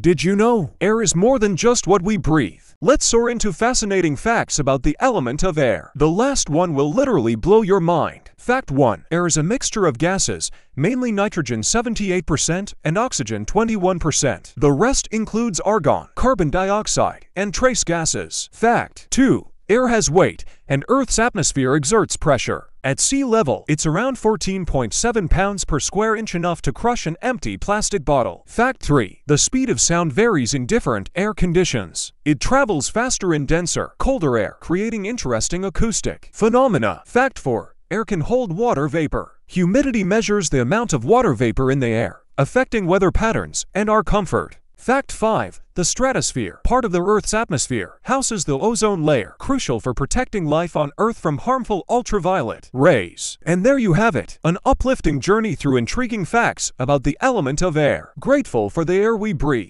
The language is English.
Did you know? Air is more than just what we breathe. Let's soar into fascinating facts about the element of air. The last one will literally blow your mind. Fact 1. Air is a mixture of gases, mainly nitrogen 78% and oxygen 21%. The rest includes argon, carbon dioxide, and trace gases. Fact 2. Air has weight, and Earth's atmosphere exerts pressure. At sea level, it's around 14.7 pounds per square inch enough to crush an empty plastic bottle. Fact 3. The speed of sound varies in different air conditions. It travels faster in denser, colder air, creating interesting acoustic phenomena. Fact 4. Air can hold water vapor. Humidity measures the amount of water vapor in the air, affecting weather patterns and our comfort. Fact 5. The stratosphere, part of the Earth's atmosphere, houses the ozone layer, crucial for protecting life on Earth from harmful ultraviolet rays. And there you have it, an uplifting journey through intriguing facts about the element of air. Grateful for the air we breathe.